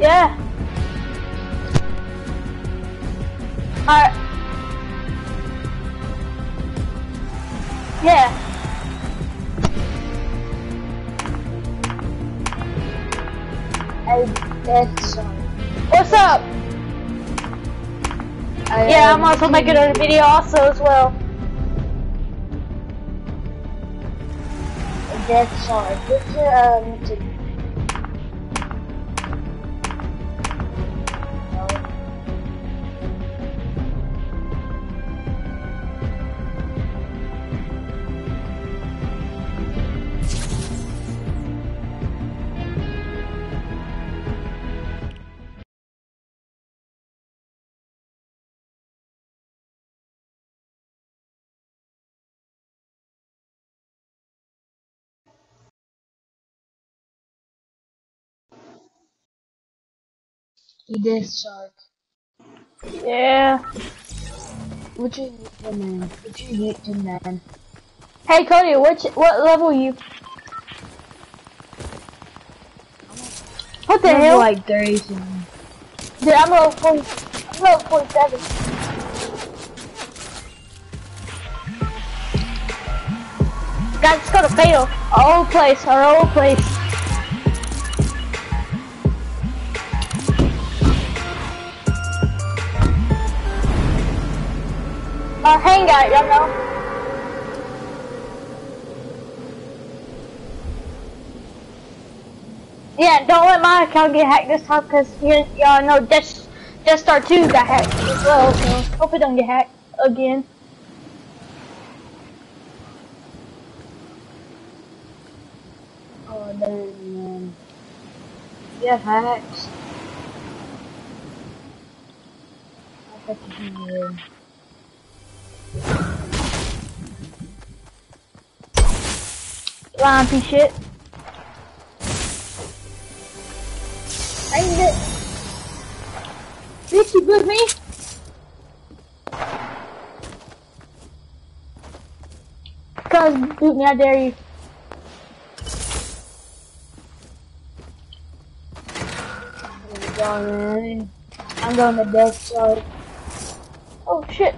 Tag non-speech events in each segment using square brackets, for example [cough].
Yeah. Alright. Yeah. I that's um, What's up? I, Yeah, I'm also making a video also as well. That's all. This um to He did shark. Yeah. What's your YouTube man? you your YouTube man? Hey Cody, which what level you? What the Level hell? like 30 something. Dude, I'm level 40, I'm level 47. Guys, let's go to Fatal. Our old place, our old place. Our hangout, y'all know. Yeah, don't let my account get hacked this time because you y'all know Death, Death Star 2 got hacked as well, so hope it don't get hacked again. Oh damn man. Have hacks. I bet you do. Lying of shit. I need it. Bitch, you with me? Cuz, boot me, I dare you. I'm going to death side. Oh shit.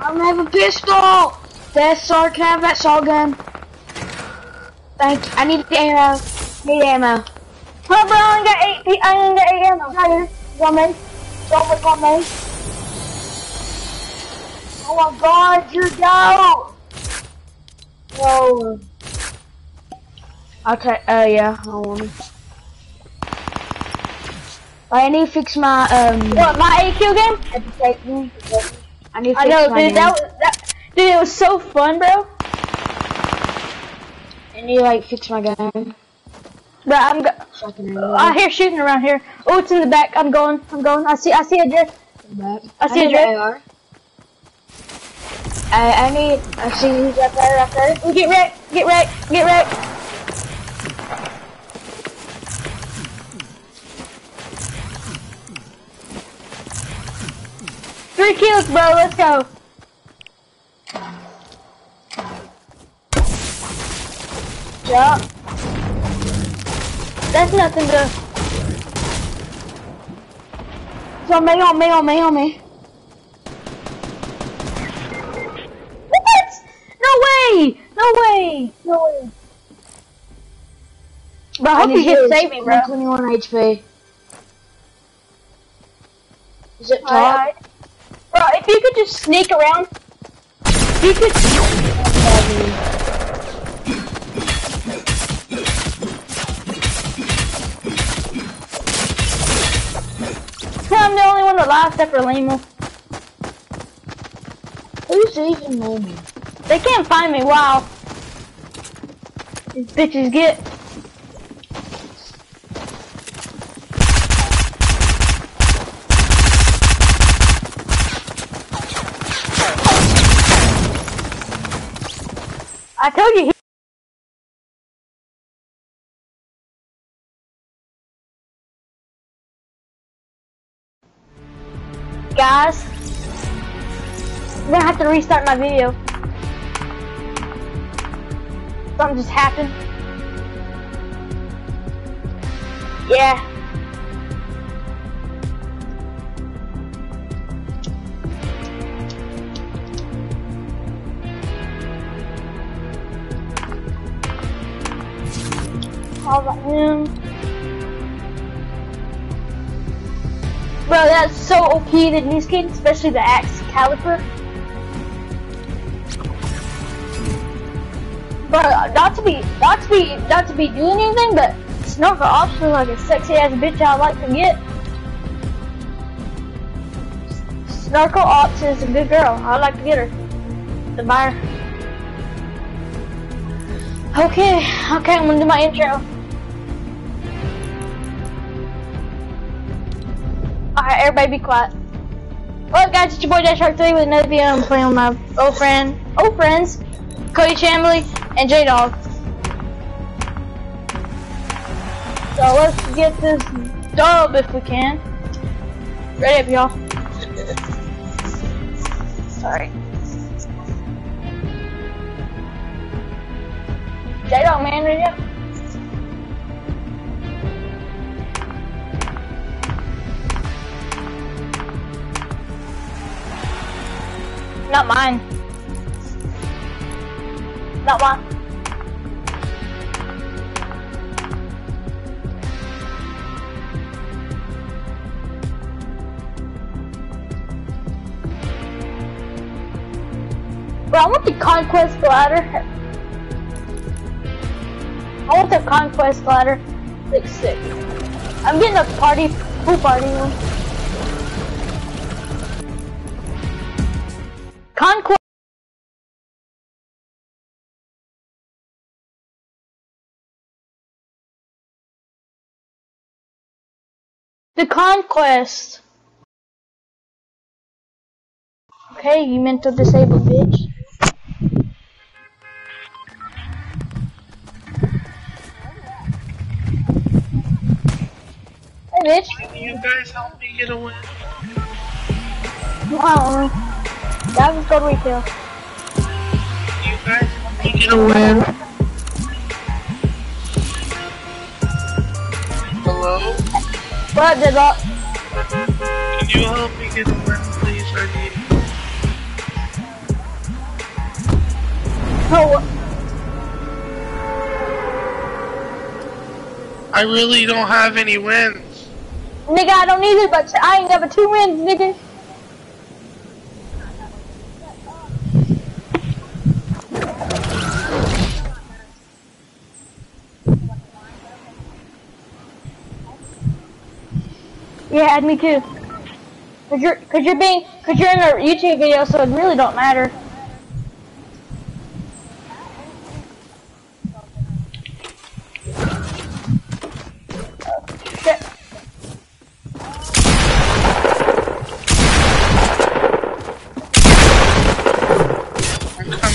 I don't have a pistol! Death Star, can I have that shotgun? Thank you. I need the ammo. Need ammo. Huh, bro, I only got eight, I only got eight ammo. Right here. Got me? Don't look on me. Oh my god, you go! No. Okay, uh, yeah, I want it. I need to fix my, um, What, my AQ game? I need to I know, dude, that was, that, dude, it was so fun, bro. I need like, fix my gun. Bro, I'm go- I hear shooting around here. Oh, it's in the back. I'm going. I'm going. I see. I see a drift. I see a need drip. an AR. I, I need, I see who's up there, up there. Get wrecked. Get wrecked. Get wrecked. Three kills, bro. Let's go. Jump. That's nothing to. It's on me, on me, on me, on me. What? No way. No way. No way. Bro, I hope you get save me, bro. 21 HP. Is it top? Bro, if you could just sneak around. You could. I'm the only one alive except for Limo. Who's even Lamy? They can't find me. Wow. These bitches get. I told you. He Guys, I'm gonna have to restart my video. Something just happened. Yeah. About him. Bro, that's so OP the new skin, especially the axe caliper. Bro, not to be, not to be, not to be doing anything, but Snorkel Ops is like a sexy ass bitch I like to get. Snorkel Ops is a good girl. I like to get her. The buyer. Okay, okay, I'm gonna do my intro. Everybody be quiet. Well guys, it's your boy Dash Shark 3 with another video. I'm playing with my old friend, old friends, Cody Chambly and J Dog. So let's get this dub if we can. Ready up, y'all. Sorry. J Dog, man, ready up. Not mine. Not mine. Bro, I want the conquest ladder. I want the conquest ladder. Like sick. I'm getting a party, pool party one. The conquest. Okay, you mental disabled bitch. Hey bitch. Can you guys help me get a win? Wow. That was good retail. Can you guys help me get a win? Hello? What that? Can you help me get please? I need Oh, I really don't have any wins. nigga, I don't either, but I ain't got but two wins, nigga. Yeah, add me too. Cause you're, cause you're being, cause you're in a YouTube video, so it really don't matter.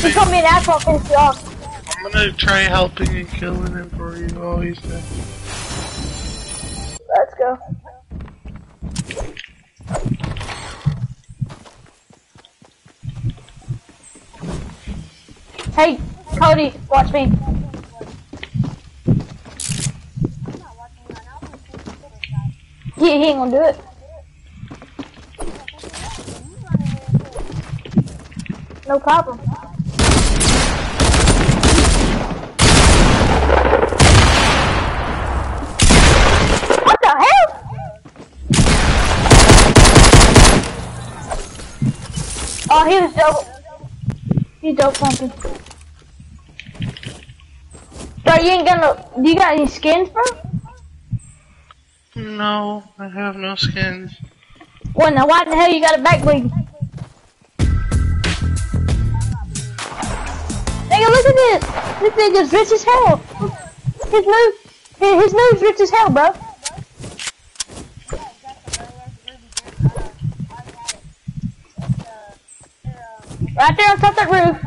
You called me an asshole, finish you off. I'm gonna try helping and killing him for you. Oh, he's dead. Let's go. Hey, Cody, watch me. He, he ain't gonna do it. No problem. What the hell? Oh, he was dope. He dope pumping. Bro, you ain't gonna. Do you got any skins, bro? No, I have no skins. Well, now why the hell you got a back bling? Nigga, look at this. This nigga's rich as hell. His nose, his, his nose rich as hell, bro. Right there on top of that roof.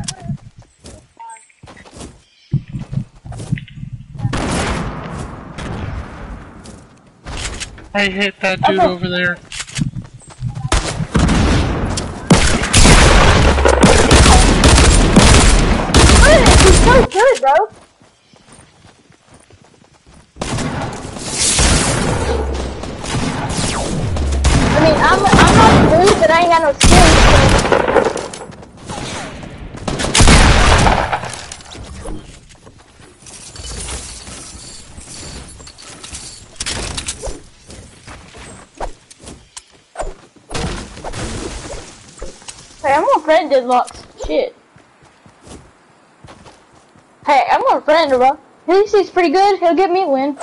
I hit that dude okay. over there. He's so good, bro. I mean, I'm I'm not good, but I ain't got no skill. Friend Deadlocks. Shit. Hey, I'm gonna friend her, bro. He thinks he's pretty good. He'll get me a win.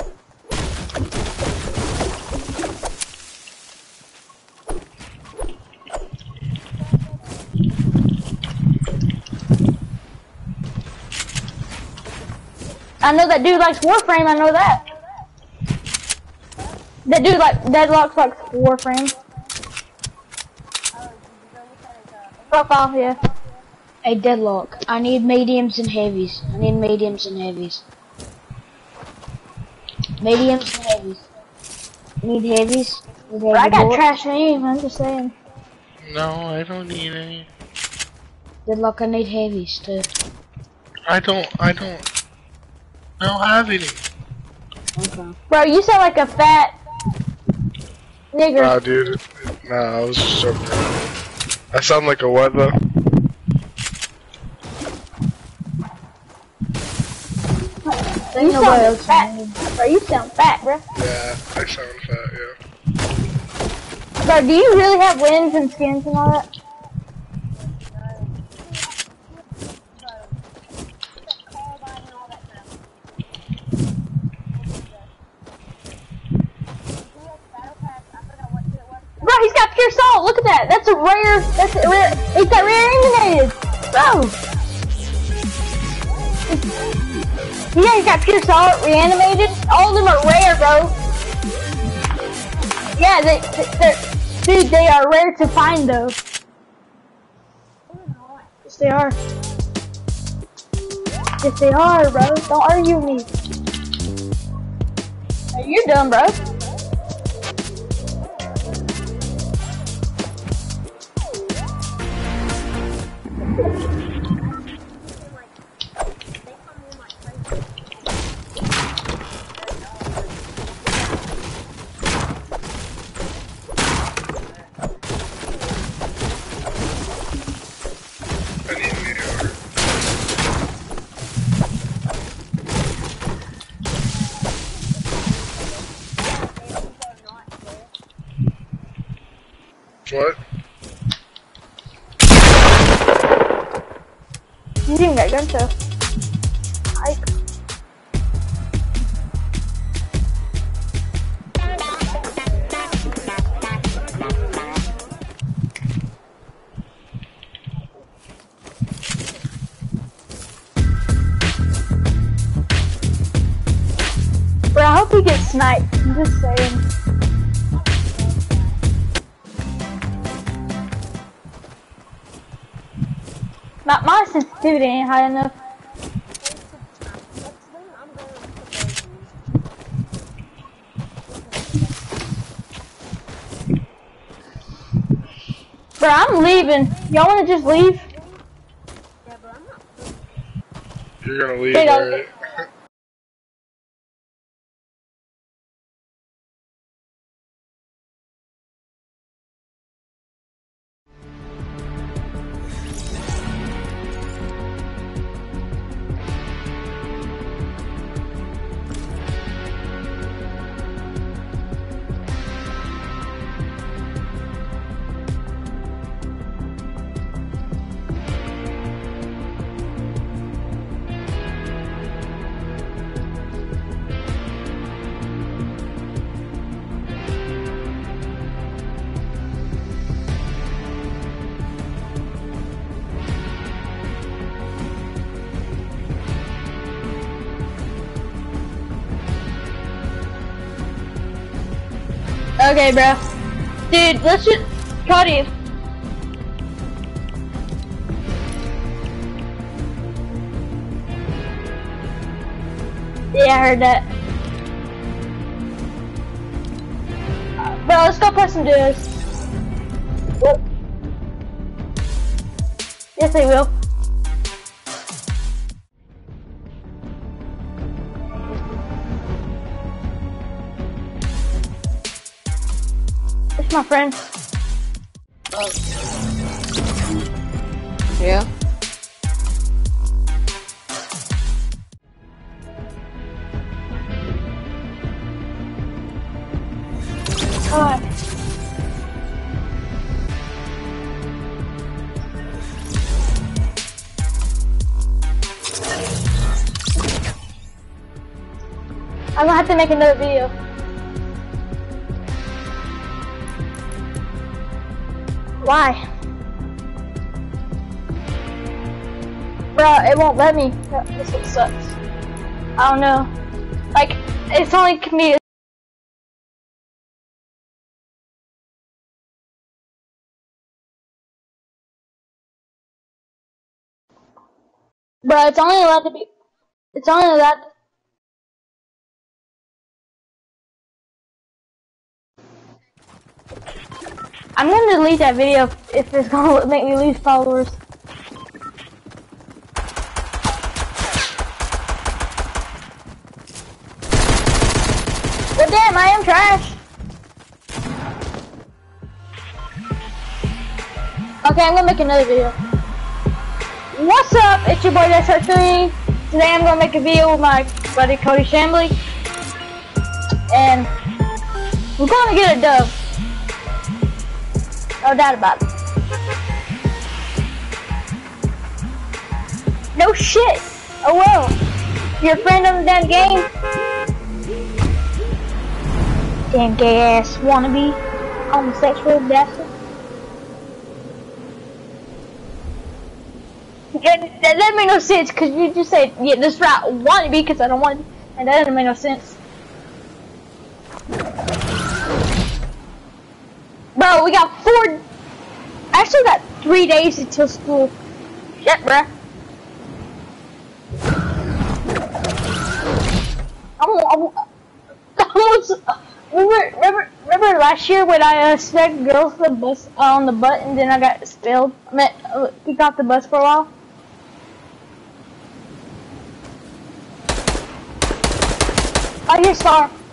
I know that dude likes Warframe. I know that. That dude like Deadlocks likes Warframe. Profile, yeah. Hey, Deadlock, I need mediums and heavies. I need mediums and heavies. Mediums and heavies. Need heavies? Need Bro, I got bullet? trash aim. I'm just saying. No, I don't need any. Deadlock, I need heavies too. I don't, I don't, I don't have any. Okay. Bro, you sound like a fat nigger. Nah, dude. Nah, I was just joking. I sound like a what though? you sound fat. Bro, you sound fat, bro. Yeah, I sound fat, yeah. Bro, do you really have wins and skins and all that? Bro, he's got pure salt. Look at that. That's rare. That's a rare. He's got rare animated. Bro. Yeah, he's got pure salt, reanimated. All of them are rare, bro. Yeah, they, they dude, they are rare to find though. Yes, they are. Yes, they are, bro. Don't argue with me. You're dumb, bro. You my sensitivity ain't high enough. Bro, I'm leaving. Y'all wanna just leave? You're gonna leave, They don't- alright? Okay, bro. Dude, let's just Cody. Yeah, I heard that. Bro, let's go play some duos. Yes, I will. My friend. Yeah. Alright. I'm gonna have to make another video. Why? Bro, it won't let me. This one sucks. I don't know. Like, it's only can be it's only allowed to be. It's only allowed. I'm gonna delete that video if, it's gonna [laughs] make me lose followers. Well, damn, I am trash. Okay, I'm gonna make another video. What's up? It's your boy Desert3. Today I'm gonna make a video with my buddy Cody Shambly. And we're gonna get a dub. No doubt about. No shit. Oh well. Your friend on the damn game. Damn gay ass wannabe. Homosexual bastard. Yeah, that doesn't no sense because you just said, yeah, this route want to be because I don't want and that doesn't make no sense. Bro, we got four, actually got three days until school. Shit, bruh. I'm, I'm, almost, remember, remember, remember last year when I uh, smacked girls the bus uh, on the butt and then I got spilled? I mean, uh, we got the bus for a while. Oh, you're star. Bro,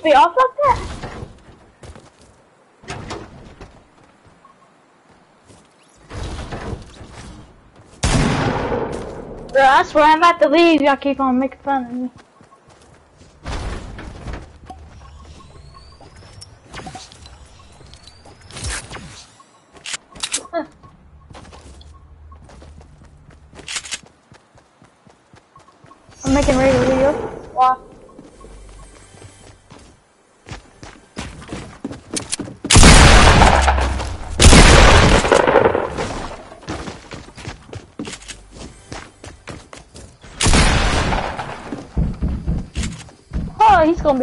fish me off that. Bro, I swear I'm about to leave. Y'all keep on making fun of me. I'm making a regular video. Why? He's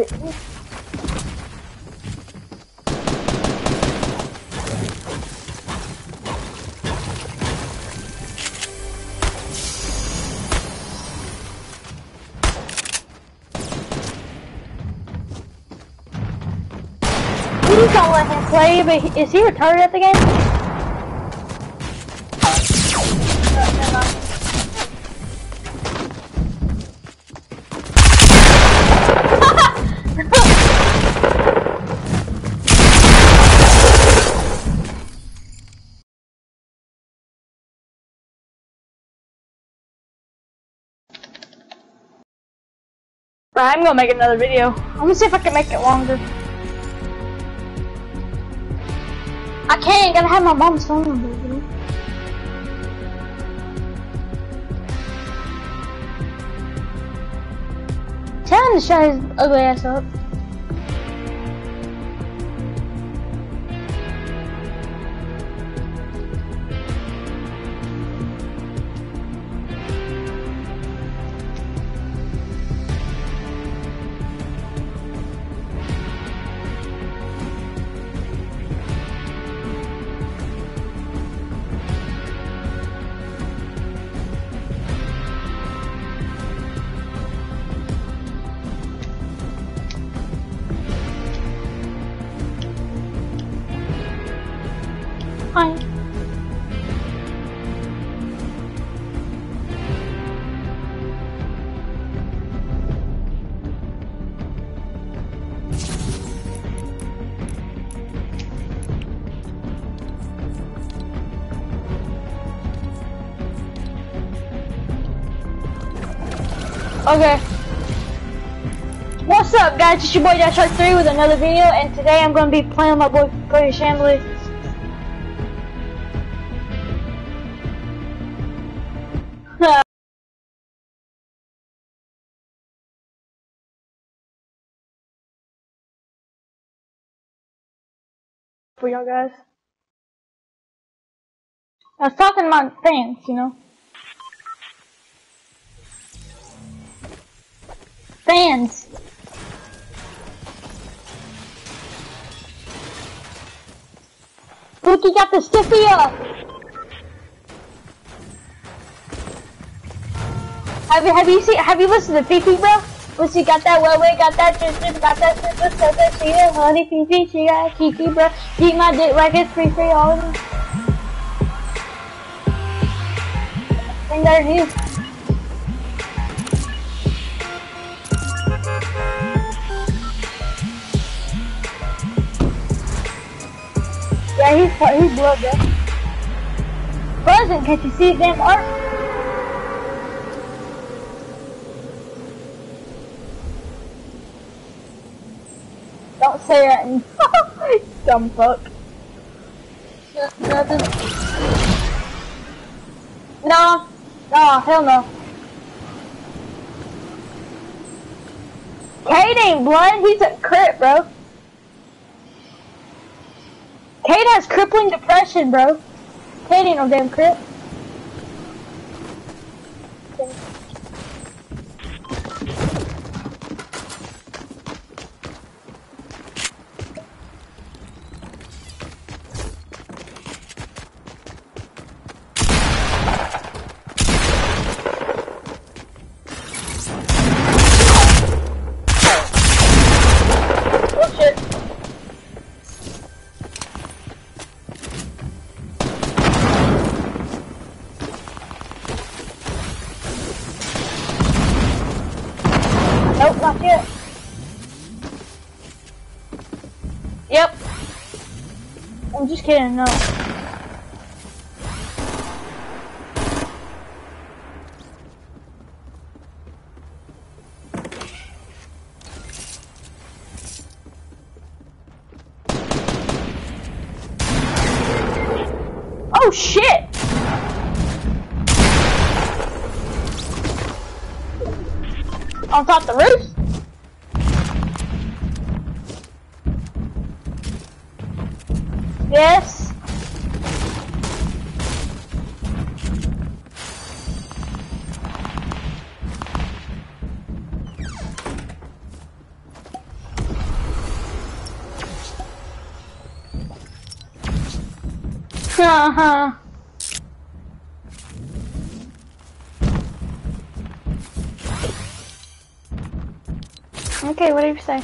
gonna. Let him play, but is he retarded at the game? I'm gonna make another video. Let me see if I can make it longer. I can't, gotta have my mom's phone number, you to shut his ugly ass up. Okay. What's up guys, it's your boy Dash 3 with another video and today I'm going to be playing with my boy Cody Shambly. for y'all guys. I was talking about fans, you know. Fans. Look, got the stiffy up. Have you have you seen have you listened to Fifi, bro? Listen, got that well way, got that shit, shit, got that shit, just got that shit, yeah, honey, Fifi, she got Kiki, bro. Keep my dick like it's free, free, all of them. Thing that it Yeah, he's he's blood, bro. Frozen, can't you see damn art? Don't say that. [laughs] Dumb fuck. No. No, hell no. Kate ain't blood, he's a crit, bro. Kate has crippling depression, bro. Kate ain't no damn crip. Kidding, no. Oh shit! On top of the roof? Uh-huh. Okay, whatever you say.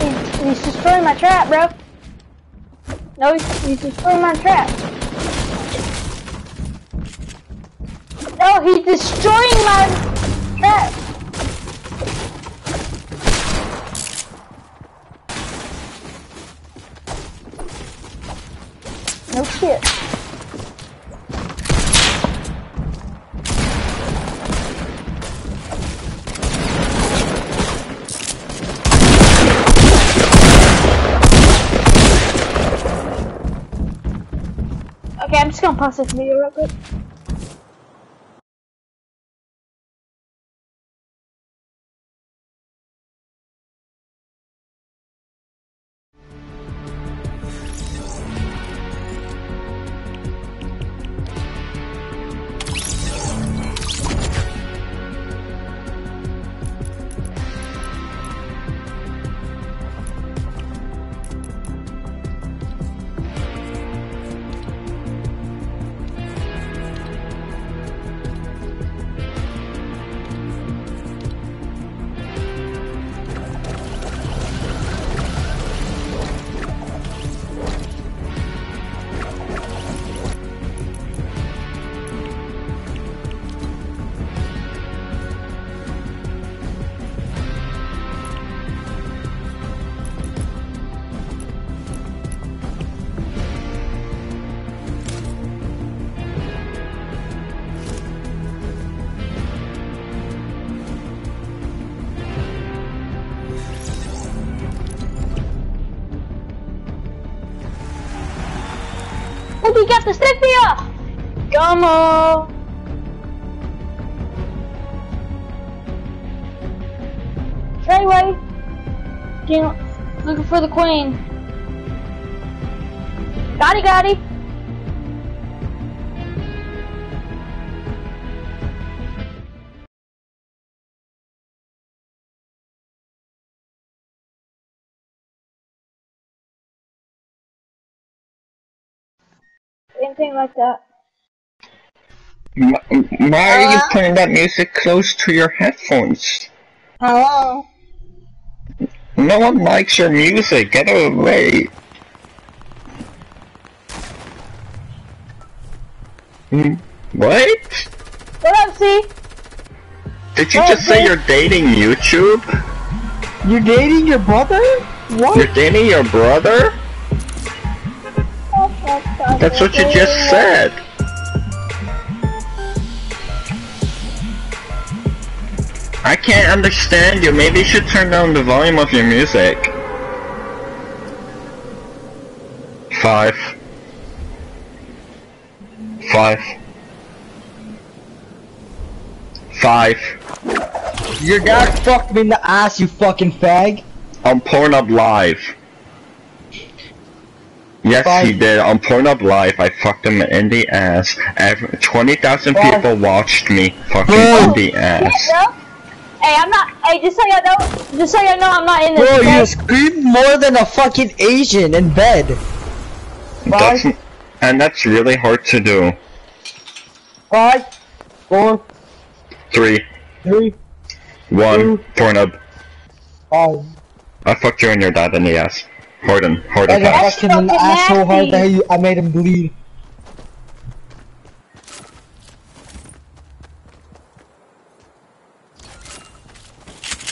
He's, he's destroying my trap, bro. No, he's, he's destroying my trap. No, he's destroying my No shit. Okay, I'm just gonna pause this video real quick. Look, got the here! Gummo! Treyway! King, looking for the queen. Got it, got it! Anything like that. M- Why are you putting that music close to your headphones? Hello? No one likes your music. Get away. Hmm, What? What up, C? Did you Oh, just say you're dating YouTube? You're dating your brother? What? You're dating your brother? That's what you just said. I can't understand you. Maybe you should turn down the volume of your music. Five. Five. Five. Your dad fucked me in the ass, you fucking fag. I'm On Pornhub Live. Yes, Five. he did. On Pornhub Live, I fucked him in the ass. Every, 20,000 people watched me fucking Bro. in the ass. Bro? Hey, I'm not. Hey, just so y'all know, just so y'all know, I'm not in this. Bro, okay? you scream more than a fucking Asian in bed. That's, Five, and that's really hard to do. five, four, Three, three, one, Two. Pornhub. five. I fucked you and your dad in the ass. Hard and hard I and got him in the fucking ass so hard that he, I made him bleed.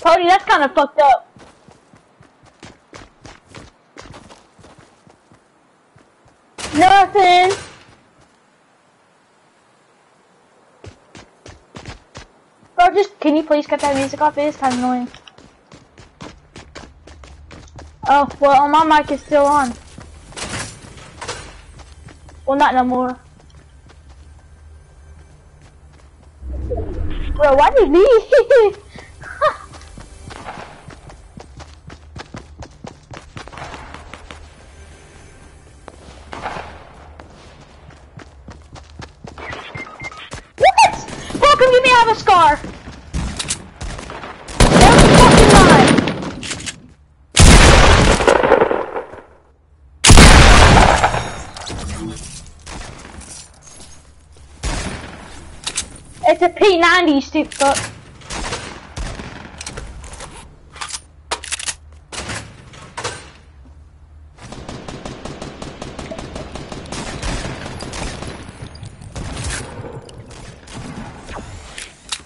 Cody, that's kind of fucked up. Nothing. Bro, just can you please cut that music off? It is kind of annoying. Oh, well, my mic is still on. Well, not no more. Bro, why did? [laughs] What? How come you may have a scar? That's fucking lie. P90, you stupid fuck.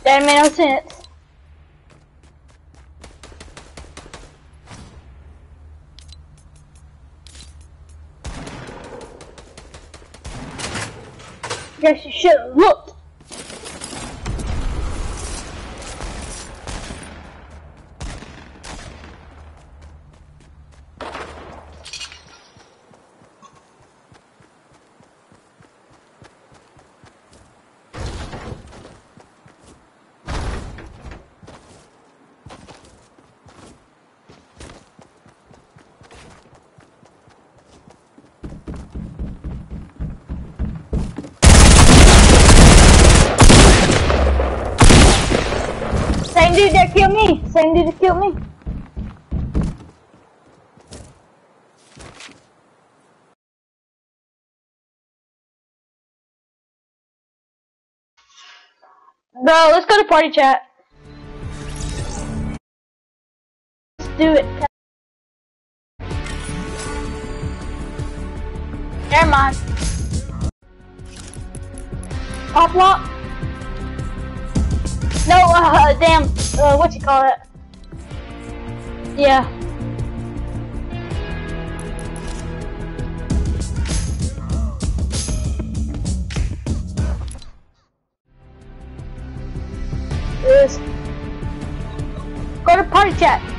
That made no sense. Guess you should have looked. Same dude that killed me. Same dude that killed me. Bro, let's go to party chat. Let's do it. Never mind. Pop lock? No, uh, damn, uh, what you call it? Yeah. Is go to party chat.